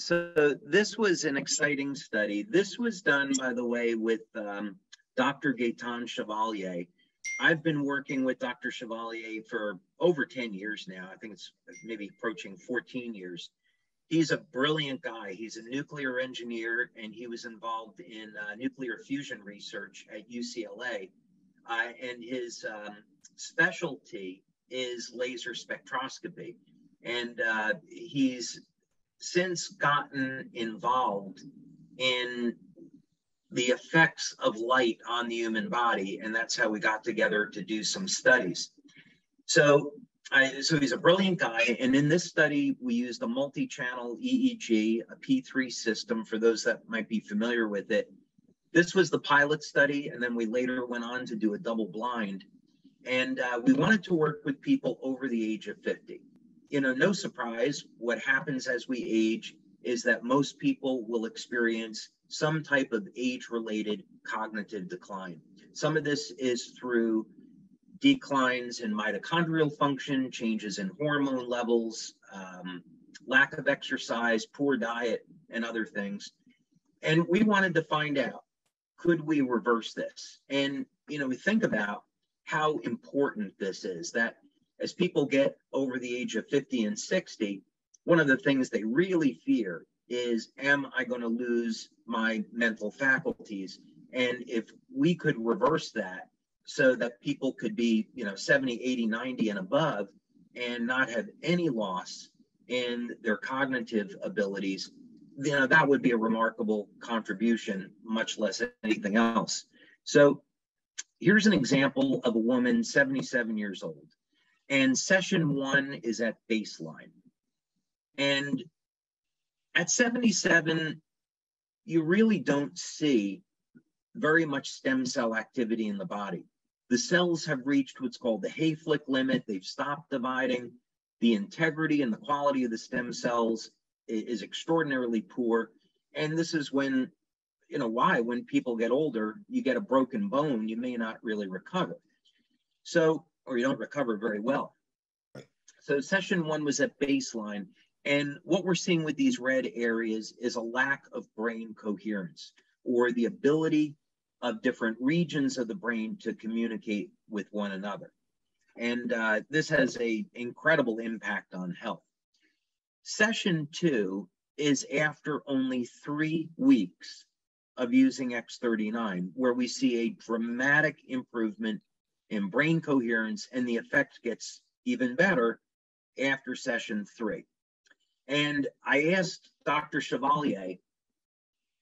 so this was an exciting study. This was done, by the way, with um, Dr. Gaetan Chevalier. I've been working with Dr. Chevalier for over 10 years now. I think it's maybe approaching 14 years. He's a brilliant guy. He's a nuclear engineer and he was involved in uh, nuclear fusion research at UCLA. Uh, and his um, specialty is laser spectroscopy. And uh, he's since gotten involved in the effects of light on the human body, and that's how we got together to do some studies. So, I, so he's a brilliant guy, and in this study, we used a multi-channel EEG, a P3 system. For those that might be familiar with it, this was the pilot study, and then we later went on to do a double blind, and uh, we wanted to work with people over the age of 50 you know, no surprise, what happens as we age is that most people will experience some type of age related cognitive decline. Some of this is through declines in mitochondrial function, changes in hormone levels, um, lack of exercise, poor diet, and other things. And we wanted to find out could we reverse this? And, you know, we think about how important this is that as people get over the age of 50 and 60, one of the things they really fear is am I going to lose my mental faculties? And if we could reverse that so that people could be, you know, 70, 80, 90 and above and not have any loss in their cognitive abilities, you know, that would be a remarkable contribution, much less anything else. So here's an example of a woman 77 years old and session one is at baseline. And at 77, you really don't see very much stem cell activity in the body. The cells have reached what's called the Hayflick limit. They've stopped dividing. The integrity and the quality of the stem cells is extraordinarily poor. And this is when, you know, why when people get older, you get a broken bone, you may not really recover. So or you don't recover very well. So session one was at baseline. And what we're seeing with these red areas is a lack of brain coherence or the ability of different regions of the brain to communicate with one another. And uh, this has a incredible impact on health. Session two is after only three weeks of using X39, where we see a dramatic improvement in brain coherence, and the effect gets even better after session three. And I asked Dr. Chevalier,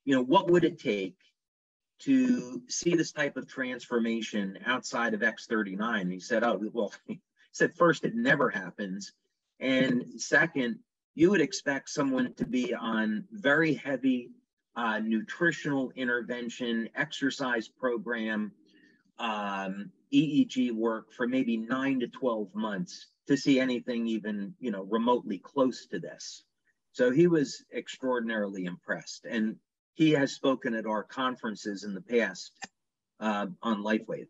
you know, what would it take to see this type of transformation outside of X39? And he said, oh, well, he said, first, it never happens. And second, you would expect someone to be on very heavy uh, nutritional intervention, exercise program, um, EEG work for maybe nine to 12 months to see anything even, you know, remotely close to this. So he was extraordinarily impressed. And he has spoken at our conferences in the past uh, on LifeWave.